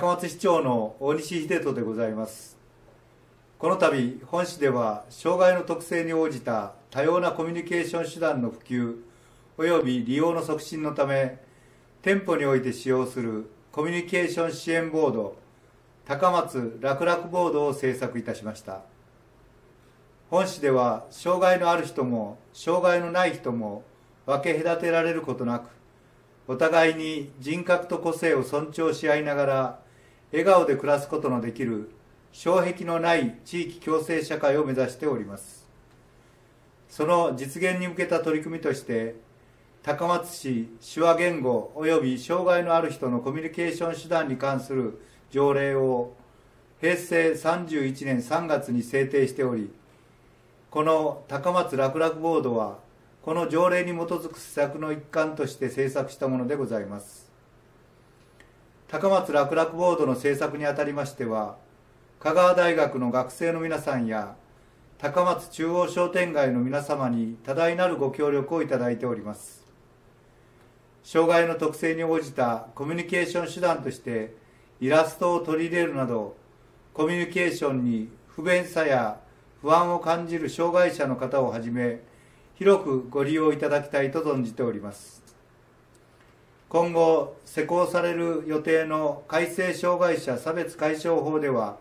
高松市長の大西秀人でございます。この度本市では障害の特性に応じた多様なコミュニケーション手段の普及及び利用の促進のため店舗において使用するコミュニケーション支援ボード高松楽々ボードを制作いたしました。本市では障害のある人も障害のない人も分け隔てられることなくお互いに人格と個性を尊重し合いながら笑顔で暮らすことのできる障壁のない地域共生社会を目指しております。その実現に向けた取り組みとして高松市手話言語及び障害のある人のコミュニケーション手段に関する条例を平成31年3月に制定しておりこの高松楽々ボードはこの条例に基づく施策の一環として制作したものでございます。高松楽々ボードの制作にあたりましては香川大学の学生の皆さんや高松中央商店街の皆様に多大なるご協力をいただいております。障害の特性に応じたコミュニケーション手段としてイラストを取り入れるなどコミュニケーションに不便さや不安を感じる障害者の方をはじめ広くご利用いただきたいと存じております。今後施行される予定の改正障害者差別解消法では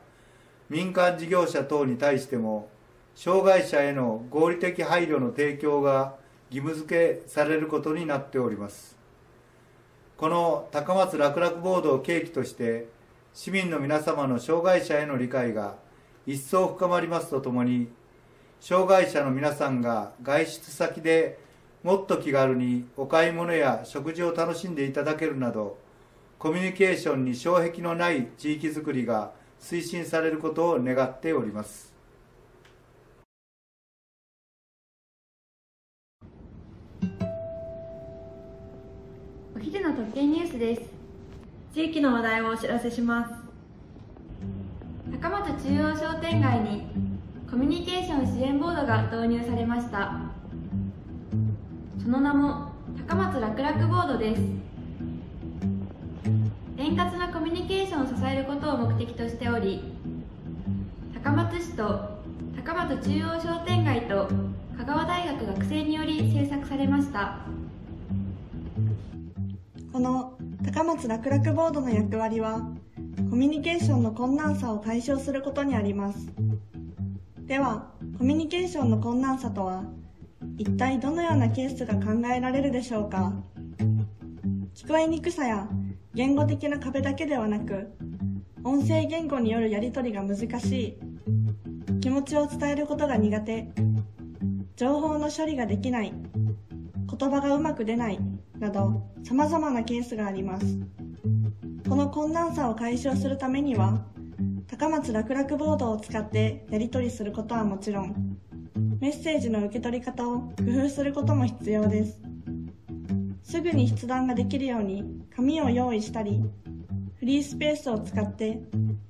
民間事業者等に対しても障害者への合理的配慮の提供が義務付けされることになっております。この高松楽々ボードを契機として市民の皆様の障害者への理解が一層深まりますとともに障害者の皆さんが外出先でもっと気軽にお買い物や食事を楽しんでいただけるなどコミュニケーションに障壁のない地域づくりが推進されることを願っております。お昼の特権ニュースです。地域の話題をお知らせします。高松中央商店街にコミュニケーション支援ボードが導入されました。その名も高松楽々ボードです。円滑なコミュニケーションを支えることを目的としており高松市と高松中央商店街と香川大学学生により制作されました。この高松楽々ボードの役割はコミュニケーションの困難さを解消することにあります。ではコミュニケーションの困難さとは一体どのようなケースが考えられるでしょうか？聞こえにくさや言語的な壁だけではなく音声言語によるやり取りが難しい気持ちを伝えることが苦手情報の処理ができない言葉がうまく出ないなど様々なケースがあります。この困難さを解消するためには高松楽々ボードを使ってやり取りすることはもちろんメッセージの受け取り方を工夫することも必要です。すぐに筆談ができるように紙を用意したりフリースペースを使って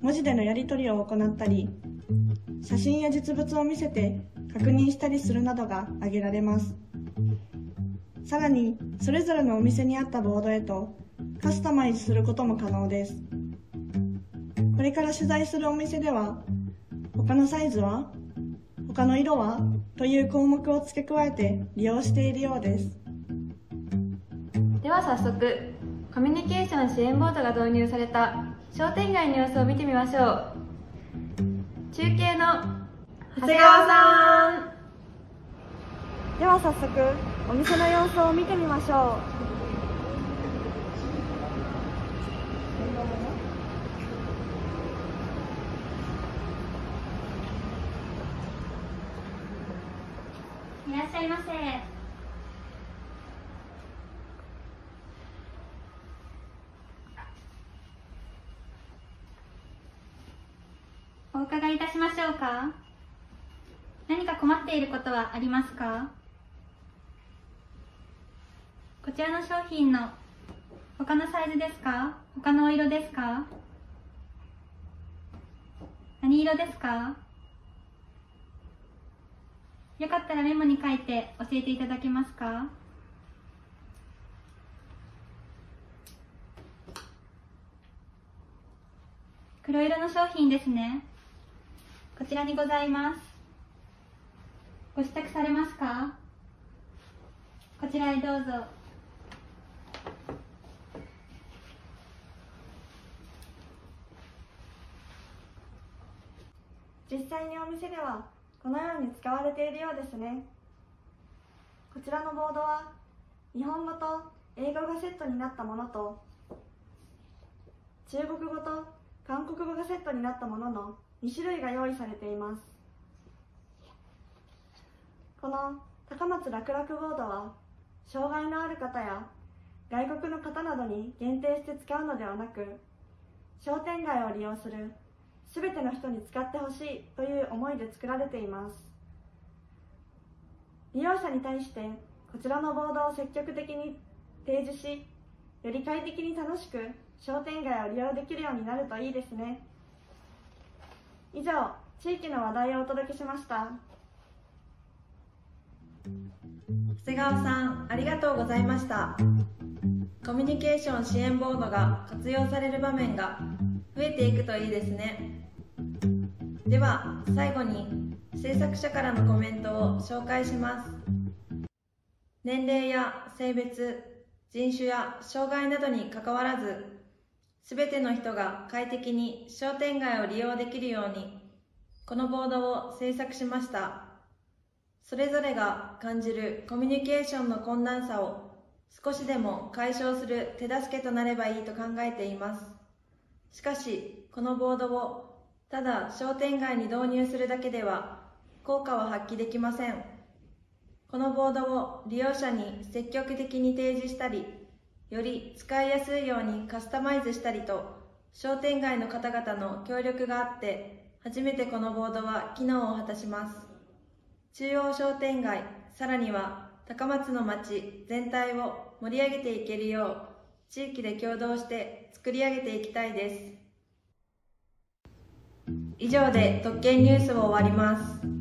文字でのやり取りを行ったり写真や実物を見せて確認したりするなどが挙げられます。さらにそれぞれのお店に合ったボードへとカスタマイズすることも可能です。これから取材するお店では他のサイズは他の色は？という項目を付け加えて利用しているようです。では早速コミュニケーション支援ボードが導入された商店街の様子を見てみましょう。中継の長谷川さん。では早速お店の様子を見てみましょいらっしゃいませ。お伺いいたしましょうか。何か困っていることはありますか？こちらの商品の他のサイズですか？他のお色ですか？何色ですか？よかったらメモに書いて教えていただけますか？黒色の商品ですね。こちらにございます。ご支度されますか？こちらへどうぞ。実際にお店ではこのように使われているようですね。こちらのボードは日本語と英語がセットになったものと中国語と韓国語がセットになったものの2種類が用意されています。この高松楽々ボードは障害のある方や外国の方などに限定して使うのではなく商店街を利用するすべての人に使ってほしいという思いで作られています。利用者に対してこちらのボードを積極的に提示しより快適に楽しく商店街を利用できるようになるといいですね。以上地域の話題をお届けしました。長谷川さんありがとうございました。コミュニケーション支援ボードが活用される場面が増えていくといいですね。では最後に制作者からのコメントを紹介します。年齢や性別人種や障害などにかかわらず全ての人が快適に商店街を利用できるようにこのボードを制作しました。それぞれが感じるコミュニケーションの困難さを少しでも解消する手助けとなればいいと考えています。しかしこのボードをただ商店街に導入するだけでは効果は発揮できません。このボードを利用者に積極的に提示したりより使いやすいようにカスタマイズしたりと商店街の方々の協力があって初めてこのボードは機能を果たします。中央商店街さらには高松の町全体を盛り上げていけるよう地域で共同して作り上げていきたいです。以上で特権ニュースを終わります。